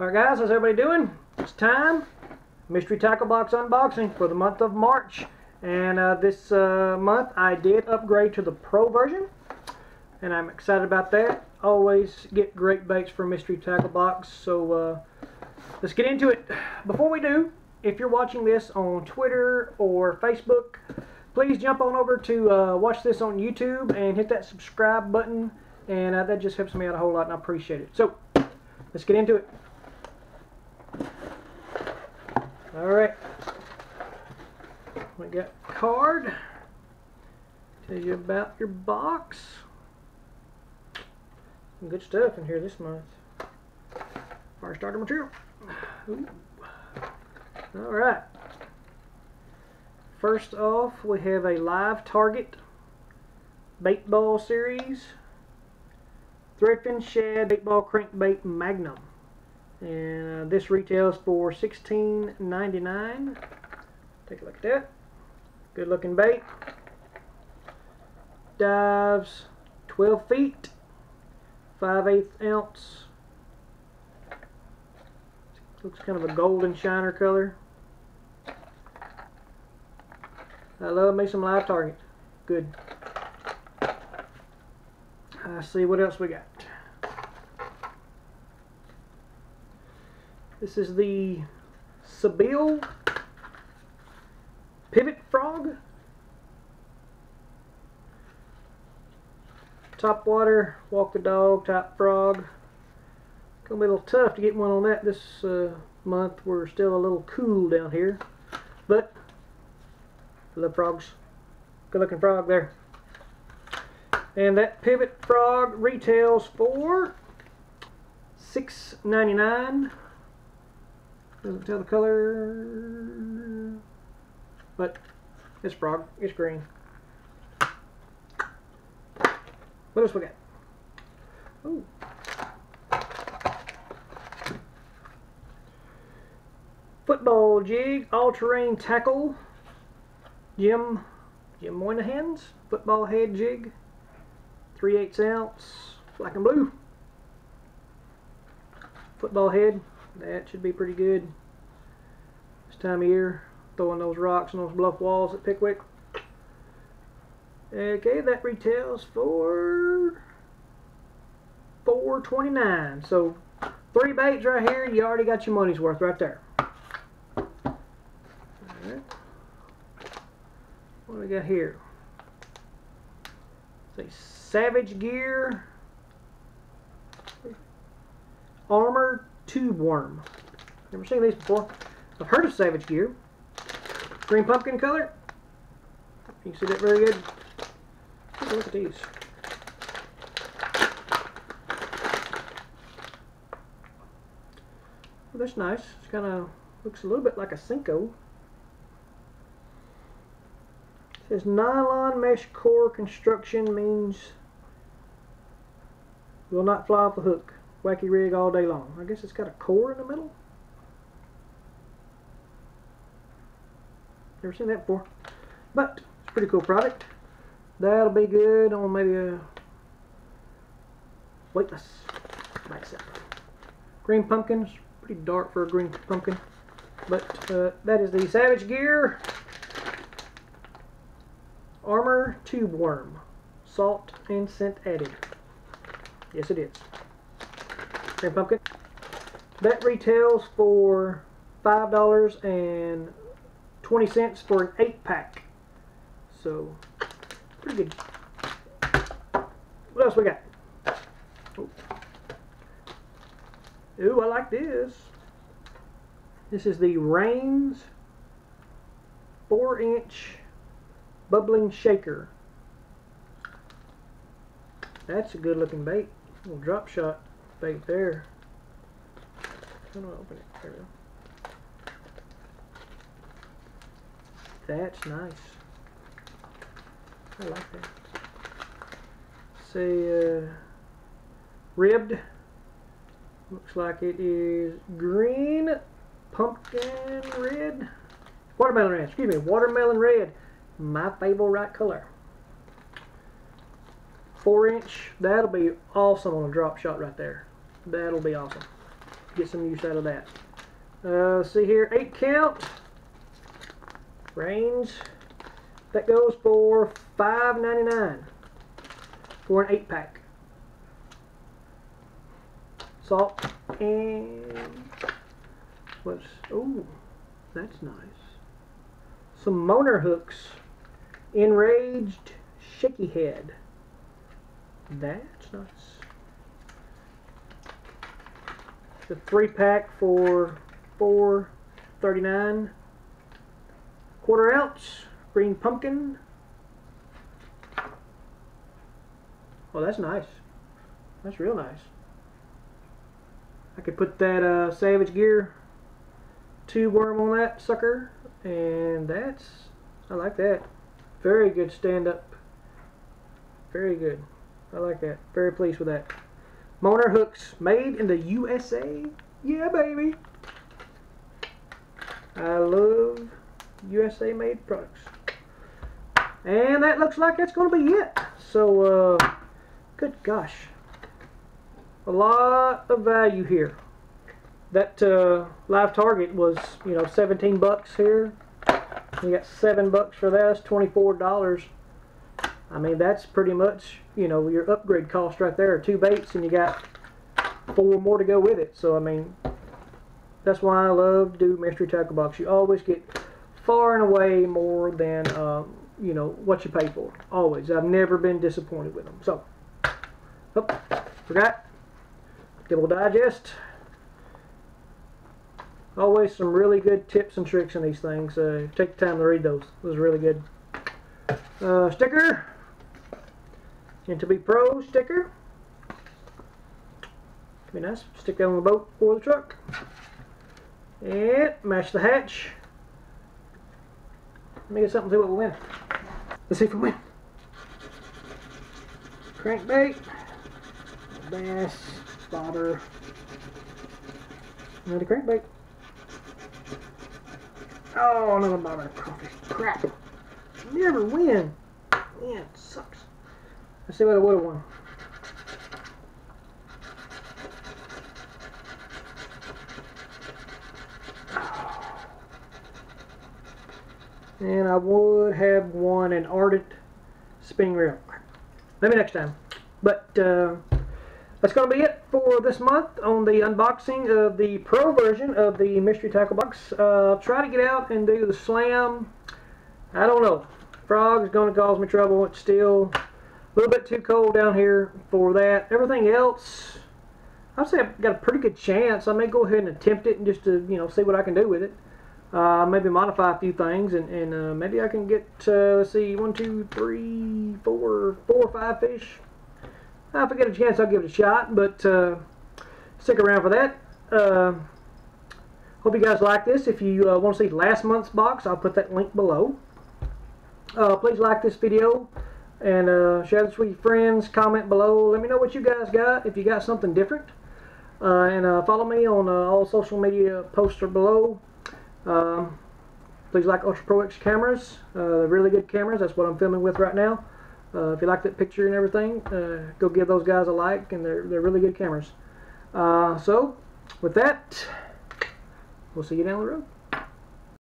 Alright guys, how's everybody doing? It's time. Mystery Tackle Box unboxing for the month of March. And uh, this uh, month I did upgrade to the Pro version. And I'm excited about that. Always get great baits from Mystery Tackle Box. So uh, let's get into it. Before we do, if you're watching this on Twitter or Facebook, please jump on over to uh, watch this on YouTube and hit that subscribe button. And uh, that just helps me out a whole lot and I appreciate it. So, let's get into it. Alright. We got card. Tell you about your box. Some good stuff in here this month. Fire starter material. Alright. First off, we have a live target bait ball series. Threadfin Shad Bait Ball Crankbait Magnum and uh, this retails for $16.99 take a look at that good looking bait. Dives 12 feet. 5 8 ounce. Looks kind of a golden shiner color. I love me some live target. Good. I see what else we got. This is the Sebile Pivot Frog. Top water, walk the dog, top frog. Gonna be a little tough to get one on that this uh, month. We're still a little cool down here. But, I love frogs. Good looking frog there. And that pivot frog retails for $6.99. Doesn't tell the color, but it's frog. It's green. What else we got? Ooh. Football jig, all-terrain tackle, Jim, Jim Moynihan's football head jig, 3 8 ounce, black and blue. Football head, that should be pretty good. This time of year, throwing those rocks and those bluff walls at Pickwick. Okay, that retails for 4.29. So three baits right here, you already got your money's worth right there. What do we got here? It's a Savage Gear Armor tube worm. Never seen these before. I've heard of Savage Gear. Green pumpkin color. You see that very good. Take a look at these. Well, that's nice. It's kind of looks a little bit like a Senko. It says nylon mesh core construction means will not fly off the hook wacky rig all day long. I guess it's got a core in the middle. Never seen that before. But, it's a pretty cool product. That'll be good on maybe a weightless bicep. Green pumpkins, pretty dark for a green pumpkin. But uh, that is the Savage Gear Armor Tube Worm. Salt and scent added. Yes it is green pumpkin. That retails for $5.20 for an 8 pack. So, pretty good. What else we got? Oh. Ooh, I like this. This is the Reins 4 inch bubbling shaker. That's a good looking bait. Little drop shot bait there. Do open it? There we go. That's nice. I like that. Say, uh, ribbed. Looks like it is green, pumpkin red, watermelon red, excuse me, watermelon red. My favorite right color. 4 inch, that'll be awesome on a drop shot right there. That'll be awesome. get some use out of that. Uh, see here, 8 count. Reins. That goes for $5.99 for an 8 pack. Salt and what's oh that's nice. Some motor hooks. Enraged shaky head. That's nice. The three pack for four thirty nine. Quarter ounce green pumpkin. Oh, that's nice. That's real nice. I could put that uh, Savage Gear tube worm on that sucker, and that's I like that. Very good stand up. Very good. I like that. Very pleased with that. Moaner hooks made in the USA. Yeah, baby. I love USA made products. And that looks like that's going to be it. So, uh, good gosh. A lot of value here. That uh, live target was, you know, 17 bucks here. You got 7 bucks for that. That's $24. I mean, that's pretty much, you know, your upgrade cost right there. Two baits and you got four more to go with it. So, I mean, that's why I love to do mystery tackle box. You always get far and away more than, um, you know, what you pay for. Always. I've never been disappointed with them. So, oh, forgot. Dibble Digest. Always some really good tips and tricks in these things. Take the time to read those. Those are really good. Uh, sticker. MTB pro sticker. Be nice. Stick that on the boat or the truck. And match the hatch. Me get something to see what we win. Let's see if we win. Crankbait. Bass. Bobber. Another crankbait. Oh, another bobber. Crawfish. Crap. Never win. Man, it sucks. Let's see what I would have won. And I would have won an Ardent spinning reel. Maybe next time. But uh, that's going to be it for this month on the unboxing of the Pro version of the Mystery Tackle Box. Uh, try to get out and do the slam. I don't know. Frog's going to cause me trouble. It's still a little bit too cold down here for that. Everything else, I'd say I've got a pretty good chance. I may go ahead and attempt it and just to, you know, see what I can do with it. Uh, maybe modify a few things and, and uh, maybe I can get, uh, let's see, one, two, three, four, four or five fish. Uh, if I get a chance, I'll give it a shot, but uh, stick around for that. Uh, hope you guys like this. If you want to see last month's box, I'll put that link below. please like this video and share this with your friends. Comment below. Let me know what you guys got, if you got something different. and follow me on all social media posts are below. Um, please like Ultra Pro X cameras. Uh, really good cameras. That's what I'm filming with right now. Uh, if you like that picture and everything, uh, go give those guys a like, and they're, they're really good cameras. Uh, so, with that, we'll see you down the road.